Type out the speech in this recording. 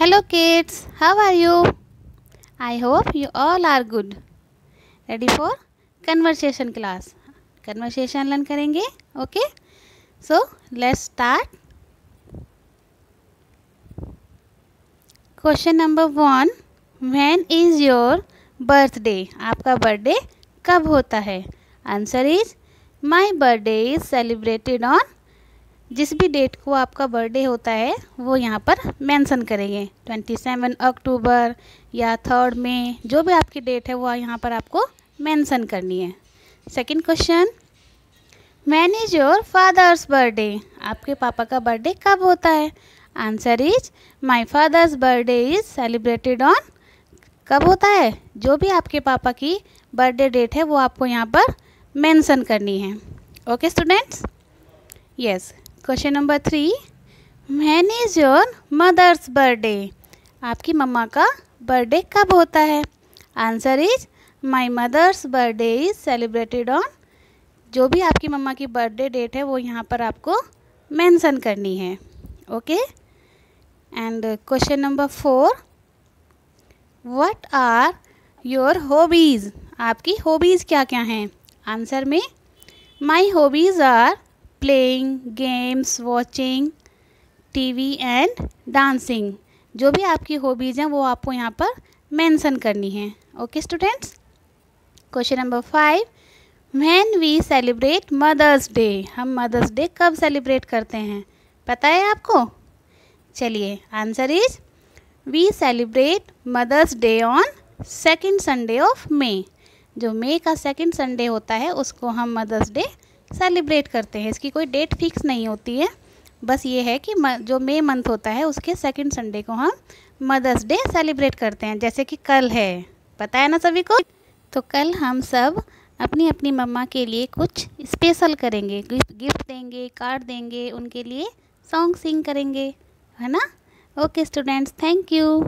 Hello kids how are you I hope you all are good ready for conversation class conversation learn करेंगे okay so let's start question number one when is your birthday आपका birthday कब होता है? Answer is my birthday is celebrated on जिस भी date को आपका birthday होता है, वो यहाँ पर मेंशन करेंगे। ट्वेंटी सेवन अक्टूबर या थर्ड में जो भी आपकी डेट है, वो यहाँ पर आपको मेंशन करनी है। Second question when is your father's birthday आपके पापा का बर्थडे कब होता है? Answer is my father's birthday is celebrated on कब होता है? जो भी आपके पापा की बर्थडे डेट है, वो आपको यहाँ पर मेंशन करनी है। Okay students yes question number three when is your mother's birthday आपकी मम्मा का बर्थडे कब होता है? Answer is my mother's birthday is celebrated on जो भी आपकी मम्मा की बर्थडे डेट है, वो यहाँ पर आपको मेंशन करनी है। Okay and question number four what are your hobbies आपकी हॉबीज़ क्या क्या हैं? आंसर में my hobbies are playing games watching TV and dancing जो भी आपकी हॉबीज़ हैं, वो आपको यहाँ पर मेंशन करनी है। Okay students question number five when we celebrate mother's day हम मदर्स डे कब सेलिब्रेट करते हैं? पता है आपको? चलिए answer is we celebrate mother's day on second Sunday of May जो मे का सेकेंड संडे होता है, उसको हम मदर्स डे सेलिब्रेट करते हैं। इसकी कोई डेट फिक्स नहीं होती है। बस ये है कि जो मे मंथ होता है, उसके सेकेंड संडे को हम मदर्स डे सेलिब्रेट करते हैं। जैसे कि कल है। पता है ना सभी को? तो कल हम सब अपनी अपनी मम्मा के लिए कुछ स्पेशल करेंगे। गिफ्ट देंगे कार्ड देंगे, उनके लिए सॉन्ग सिंग करेंगे। है ना? Okay students thank you